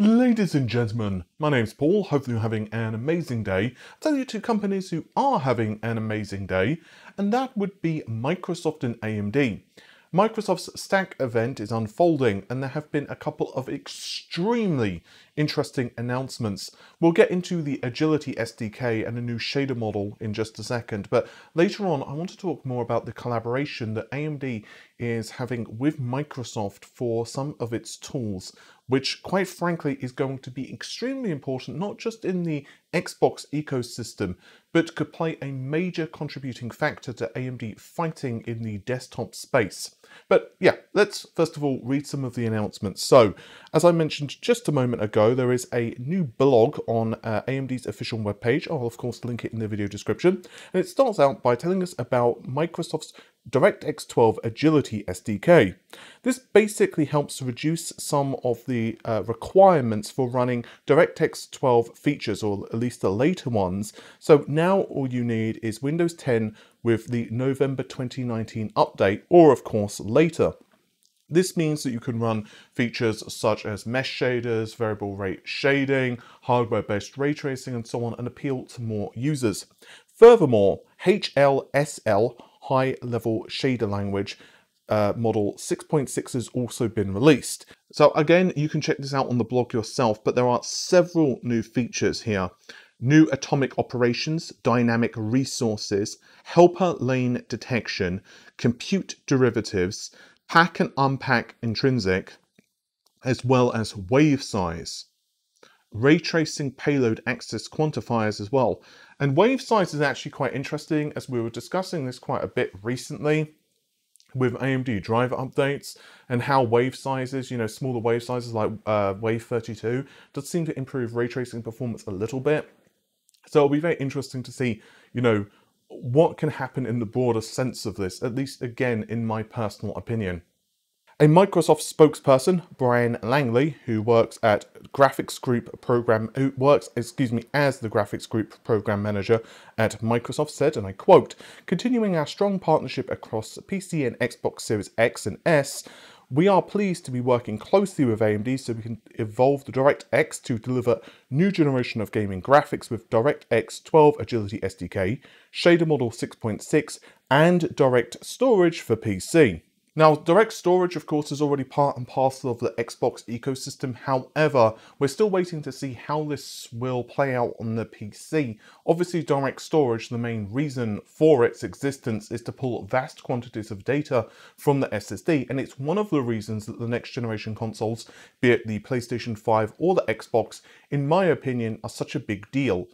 Ladies and gentlemen, my name's Paul. Hopefully you're having an amazing day. I'll tell you two companies who are having an amazing day, and that would be Microsoft and AMD. Microsoft's Stack event is unfolding and there have been a couple of extremely interesting announcements. We'll get into the Agility SDK and a new shader model in just a second, but later on I want to talk more about the collaboration that AMD is having with Microsoft for some of its tools, which quite frankly is going to be extremely important, not just in the Xbox ecosystem, but could play a major contributing factor to AMD fighting in the desktop space. But yeah, let's first of all read some of the announcements. So, as I mentioned just a moment ago, there is a new blog on uh, AMD's official webpage. I'll of course link it in the video description. And it starts out by telling us about Microsoft's DirectX 12 Agility SDK. This basically helps reduce some of the uh, requirements for running DirectX 12 features, or at least the later ones. So now all you need is Windows 10 with the November 2019 update, or of course later. This means that you can run features such as mesh shaders, variable rate shading, hardware-based ray tracing, and so on, and appeal to more users. Furthermore, HLSL high level shader language uh, model 6.6 has also been released. So again, you can check this out on the blog yourself, but there are several new features here. New atomic operations, dynamic resources, helper lane detection, compute derivatives, pack and unpack intrinsic, as well as wave size. Ray tracing payload access qualifiers as well. And wave size is actually quite interesting as we were discussing this quite a bit recently with AMD driver updates and how wave sizes, you know, smaller wave sizes like uh, Wave 32 does seem to improve ray tracing performance a little bit. So it'll be very interesting to see, you know, what can happen in the broader sense of this, at least again, in my personal opinion. A Microsoft spokesperson, Bryan Langley, who works at Graphics Group Program, who works, excuse me, as the Graphics Group Program Manager at Microsoft said, and I quote, continuing our strong partnership across PC and Xbox Series X and S, we are pleased to be working closely with AMD so we can evolve the DirectX to deliver new generation of gaming graphics with DirectX 12 Agility SDK, Shader Model 6.6, and Direct Storage for PC. Now, direct storage, of course, is already part and parcel of the Xbox ecosystem. However, we're still waiting to see how this will play out on the PC. Obviously, direct storage, the main reason for its existence is to pull vast quantities of data from the SSD, and it's one of the reasons that the next generation consoles, be it the PlayStation 5 or the Xbox, in my opinion, are such a big deal.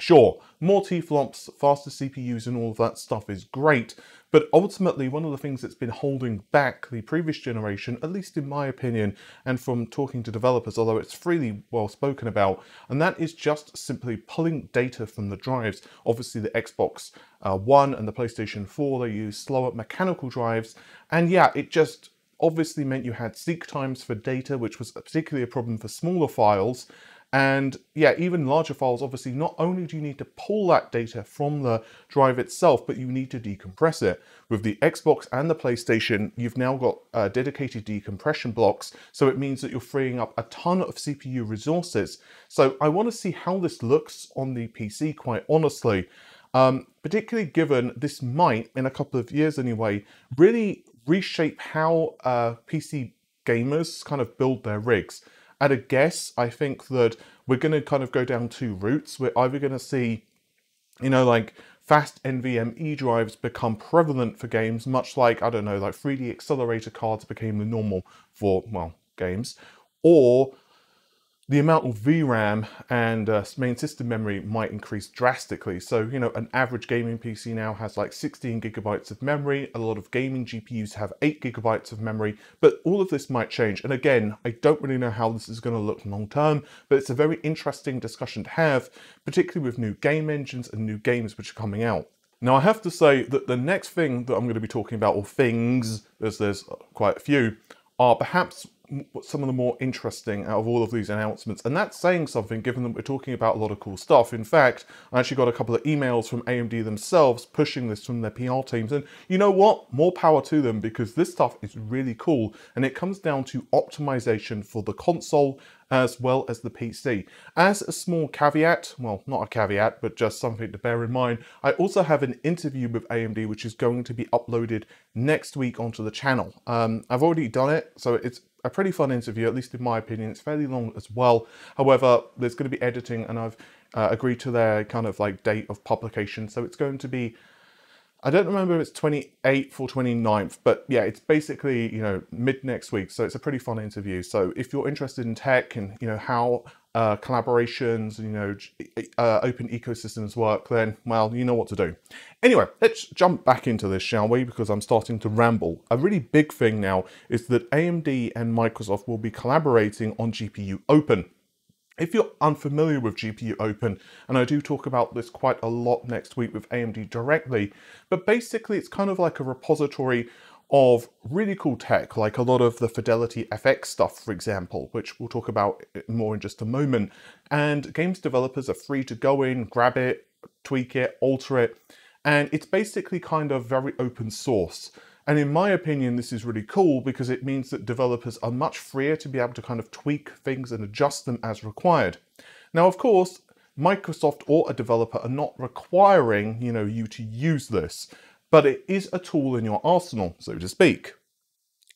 Sure, more T-flops, faster CPUs and all of that stuff is great, but ultimately one of the things that's been holding back the previous generation, at least in my opinion, and from talking to developers, although it's freely well spoken about, and that is just simply pulling data from the drives. Obviously the Xbox uh, One and the PlayStation 4, they use slower mechanical drives, and yeah, it just obviously meant you had seek times for data, which was particularly a problem for smaller files, and yeah, even larger files, obviously, not only do you need to pull that data from the drive itself, but you need to decompress it. With the Xbox and the PlayStation, you've now got uh, dedicated decompression blocks, so it means that you're freeing up a ton of CPU resources. So I want to see how this looks on the PC, quite honestly. Um, particularly given this might, in a couple of years anyway, really reshape how uh, PC gamers kind of build their rigs at a guess, I think that we're going to kind of go down two routes. We're either going to see, you know, like fast NVMe drives become prevalent for games, much like, I don't know, like 3D accelerator cards became the normal for, well, games, or the amount of VRAM and uh, main system memory might increase drastically. So, you know, an average gaming PC now has like 16 gigabytes of memory. A lot of gaming GPUs have 8 gigabytes of memory, but all of this might change. And again, I don't really know how this is going to look long term, but it's a very interesting discussion to have, particularly with new game engines and new games which are coming out. Now, I have to say that the next thing that I'm going to be talking about, or things, as there's quite a few, are perhaps some of the more interesting out of all of these announcements. And that's saying something given that we're talking about a lot of cool stuff. In fact, I actually got a couple of emails from AMD themselves pushing this from their PR teams. And you know what? More power to them because this stuff is really cool. And it comes down to optimization for the console as well as the PC. As a small caveat, well, not a caveat, but just something to bear in mind, I also have an interview with AMD which is going to be uploaded next week onto the channel. Um, I've already done it, so it's a pretty fun interview, at least in my opinion. It's fairly long as well. However, there's going to be editing and I've uh, agreed to their kind of like date of publication. So it's going to be I don't remember if it's 28th or 29th, but yeah, it's basically, you know, mid next week. So it's a pretty fun interview. So if you're interested in tech and, you know, how uh, collaborations, you know, uh, open ecosystems work, then, well, you know what to do. Anyway, let's jump back into this, shall we? Because I'm starting to ramble. A really big thing now is that AMD and Microsoft will be collaborating on GPU Open. If you're unfamiliar with GPU Open, and I do talk about this quite a lot next week with AMD directly, but basically it's kind of like a repository of really cool tech, like a lot of the Fidelity FX stuff, for example, which we'll talk about more in just a moment. And games developers are free to go in, grab it, tweak it, alter it, and it's basically kind of very open source. And in my opinion, this is really cool because it means that developers are much freer to be able to kind of tweak things and adjust them as required. Now, of course, Microsoft or a developer are not requiring, you know, you to use this, but it is a tool in your arsenal, so to speak.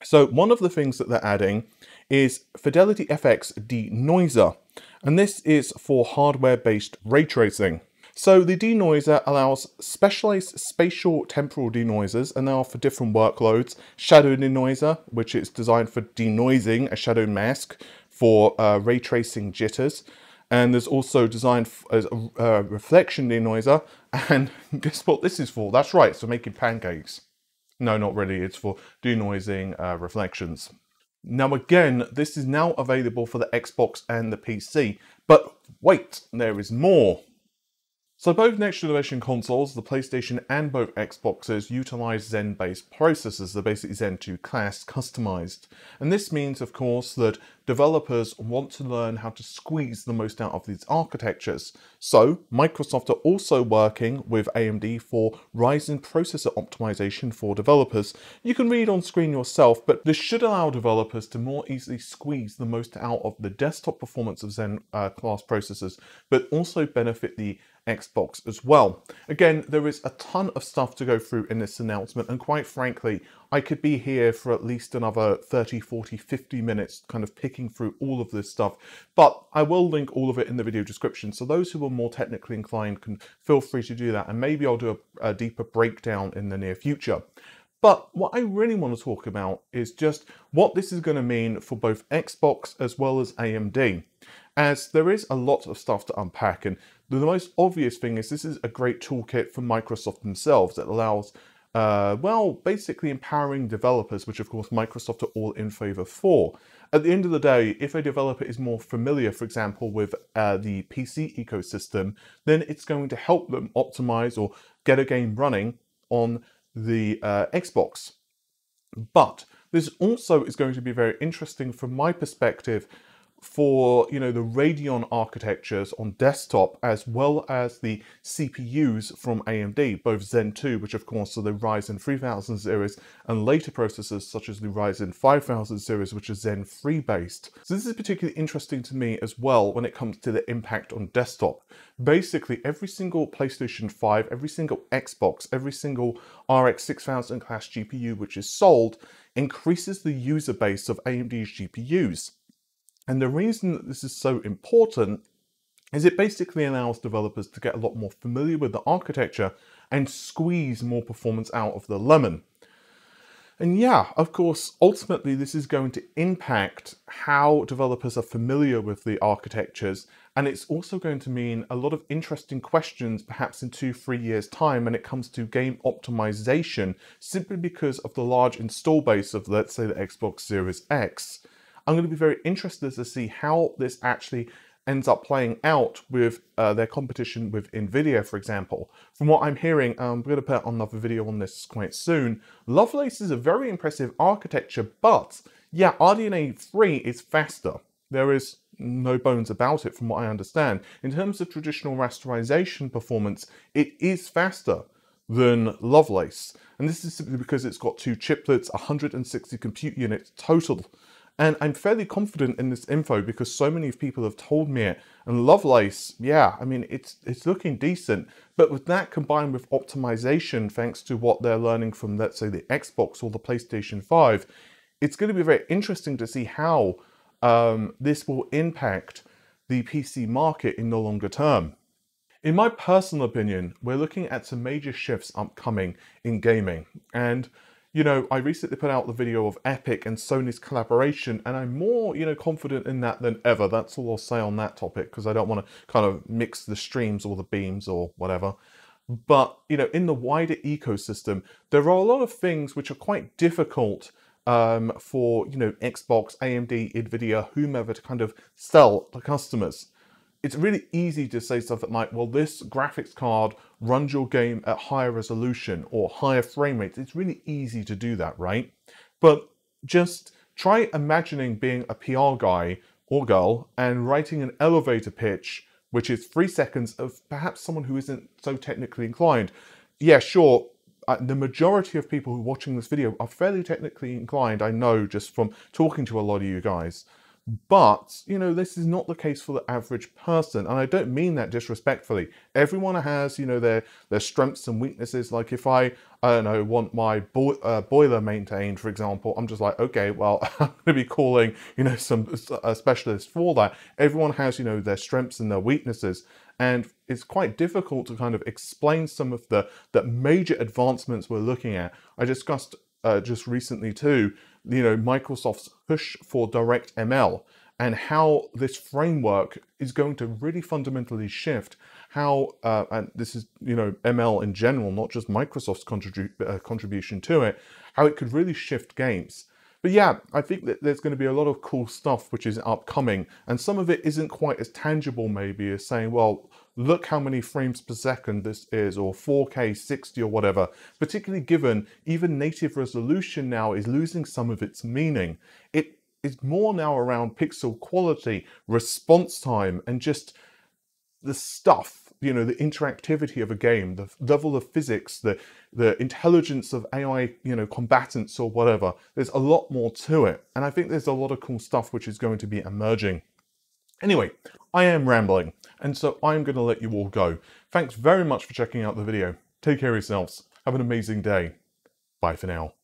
So one of the things that they're adding is Fidelity FX Denoiser, and this is for hardware-based ray tracing. So the denoiser allows specialized spatial temporal denoisers and they are for different workloads. Shadow denoiser, which is designed for denoising a shadow mask for uh, ray tracing jitters. And there's also designed as a uh, reflection denoiser. And guess what this is for? That's right, it's for making pancakes. No, not really, it's for denoising uh, reflections. Now again, this is now available for the Xbox and the PC, but wait, there is more. So both next generation consoles, the PlayStation and both Xboxes, utilize Zen-based processors, they're basically Zen 2 class customized. And this means, of course, that developers want to learn how to squeeze the most out of these architectures. So Microsoft are also working with AMD for Ryzen processor optimization for developers. You can read on screen yourself, but this should allow developers to more easily squeeze the most out of the desktop performance of Zen uh, class processors, but also benefit the Xbox as well. Again, there is a ton of stuff to go through in this announcement, and quite frankly, I could be here for at least another 30, 40, 50 minutes kind of picking through all of this stuff, but I will link all of it in the video description, so those who are more technically inclined can feel free to do that, and maybe I'll do a, a deeper breakdown in the near future. But what I really want to talk about is just what this is going to mean for both Xbox as well as AMD as there is a lot of stuff to unpack and the most obvious thing is this is a great toolkit for Microsoft themselves that allows uh, well, basically empowering developers, which of course Microsoft are all in favor for. At the end of the day, if a developer is more familiar, for example, with uh, the PC ecosystem, then it's going to help them optimize or get a game running on the uh, Xbox. But this also is going to be very interesting from my perspective for you know the Radeon architectures on desktop as well as the CPUs from AMD, both Zen 2, which of course are the Ryzen 3000 series, and later processors such as the Ryzen 5000 series, which is Zen 3 based. So this is particularly interesting to me as well when it comes to the impact on desktop. Basically, every single PlayStation 5, every single Xbox, every single RX 6000 class GPU which is sold increases the user base of AMD's GPUs. And the reason that this is so important is it basically allows developers to get a lot more familiar with the architecture and squeeze more performance out of the lemon. And yeah, of course, ultimately this is going to impact how developers are familiar with the architectures and it's also going to mean a lot of interesting questions perhaps in two, three years time when it comes to game optimization simply because of the large install base of let's say the Xbox Series X. I'm going to be very interested to see how this actually ends up playing out with uh, their competition with NVIDIA, for example. From what I'm hearing, we're going to put another video on this quite soon. Lovelace is a very impressive architecture, but Yeah, RDNA 3 is faster. There is no bones about it from what I understand. In terms of traditional rasterization performance, it is faster than Lovelace. And this is simply because it's got two chiplets, 160 compute units total. And I'm fairly confident in this info because so many people have told me it. And Lovelace, yeah, I mean, it's it's looking decent. But with that combined with optimization, thanks to what they're learning from, let's say, the Xbox or the PlayStation 5, it's going to be very interesting to see how um, this will impact the PC market in the longer term. In my personal opinion, we're looking at some major shifts upcoming in gaming. And you know, I recently put out the video of Epic and Sony's collaboration, and I'm more, you know, confident in that than ever. That's all I'll say on that topic because I don't want to kind of mix the streams or the beams or whatever. But, you know, in the wider ecosystem, there are a lot of things which are quite difficult um, for, you know, Xbox, AMD, NVIDIA, whomever to kind of sell to customers it's really easy to say something like, well, this graphics card runs your game at higher resolution or higher frame rates. It's really easy to do that, right? But just try imagining being a PR guy or girl and writing an elevator pitch, which is three seconds of perhaps someone who isn't so technically inclined. Yeah, sure, uh, the majority of people who are watching this video are fairly technically inclined, I know just from talking to a lot of you guys. But, you know, this is not the case for the average person. And I don't mean that disrespectfully. Everyone has, you know, their, their strengths and weaknesses. Like if I, I don't know, want my bo uh, boiler maintained, for example, I'm just like, okay, well, I'm going to be calling, you know, some a specialist for that. Everyone has, you know, their strengths and their weaknesses. And it's quite difficult to kind of explain some of the, the major advancements we're looking at. I discussed uh, just recently too, you know, Microsoft's push for DirectML and how this framework is going to really fundamentally shift how, uh, and this is, you know, ML in general, not just Microsoft's contribu uh, contribution to it, how it could really shift games. But yeah, I think that there's going to be a lot of cool stuff which is upcoming, and some of it isn't quite as tangible maybe as saying, well, look how many frames per second this is, or 4K 60 or whatever, particularly given even native resolution now is losing some of its meaning. It is more now around pixel quality, response time, and just the stuff you know, the interactivity of a game, the level of physics, the, the intelligence of AI, you know, combatants or whatever. There's a lot more to it. And I think there's a lot of cool stuff which is going to be emerging. Anyway, I am rambling, and so I'm going to let you all go. Thanks very much for checking out the video. Take care of yourselves. Have an amazing day. Bye for now.